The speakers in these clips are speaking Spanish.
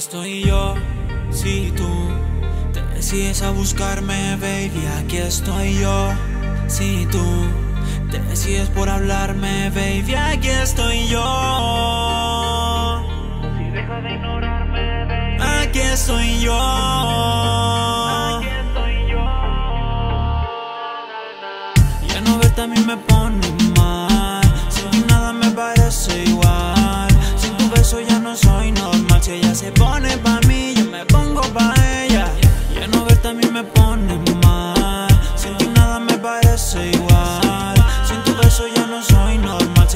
estoy yo, si tú te decides a buscarme, baby. Aquí estoy yo, si tú te decides por hablarme, baby. Aquí estoy yo. Si dejas de ignorarme, baby. Aquí estoy yo. Aquí estoy yo. Ya no verte a mí me pone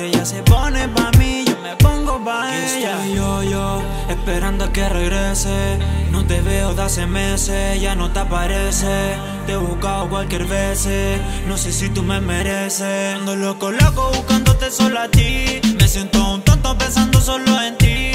ella se pone pa' mí, yo me pongo pa' ella. Estoy yo, yo, esperando a que regrese. No te veo de hace meses, ya no te aparece. Te he buscado cualquier vez, no sé si tú me mereces. Ando loco, loco, buscándote solo a ti. Me siento un tonto pensando solo en ti.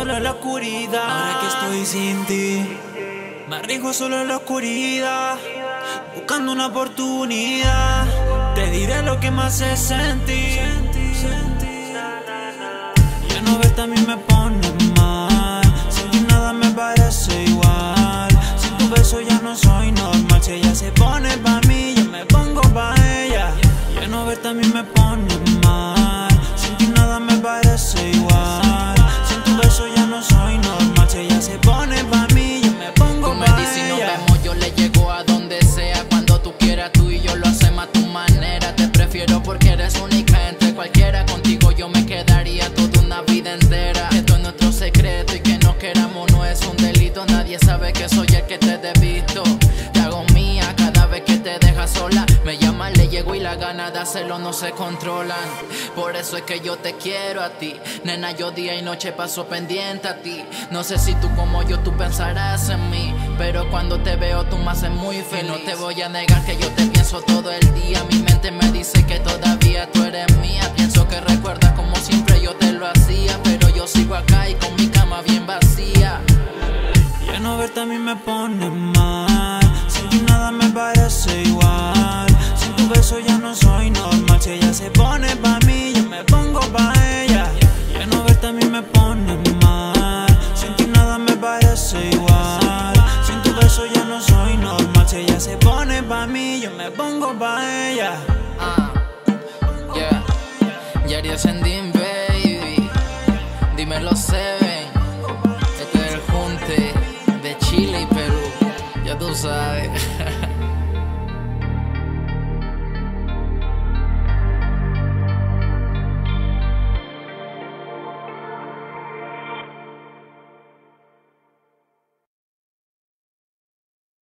Solo en la oscuridad. Ahora que estoy sin ti, me arriesgo solo en la oscuridad. Buscando una oportunidad, te diré lo que más hace sentir. Ya no verte a mí me pone mal. Sin ti nada me parece igual. Sin tu beso ya no soy normal. Si ella se pone pa' mí, yo me pongo pa' ella. Ya no verte a mí me pone Porque eres única entre cualquiera. Contigo yo me quedaría toda una vida entera. Esto es nuestro secreto y que nos queramos no es un delito. Nadie sabe que soy el que te devisto le llego y la gana de hacerlo no se controlan. Por eso es que yo te quiero a ti. Nena, yo día y noche paso pendiente a ti. No sé si tú como yo tú pensarás en mí Pero cuando te veo tú me haces muy feliz. No te voy a negar que yo te pienso todo el día. Mi mente me dice que todavía tú eres mía. Pienso que recuerdas como siempre yo te lo hacía Pero yo sigo acá y con mi cama bien vacía. Ya no verte a mí me pone mal. Igual. Sin tu beso ya no soy normal. Si ella se pone pa' mí, yo me pongo pa' ella. Ah, yeah. Yari Ascending, baby. Dímelo, Seven. Este es el junte de Chile y Perú. Ya tú sabes.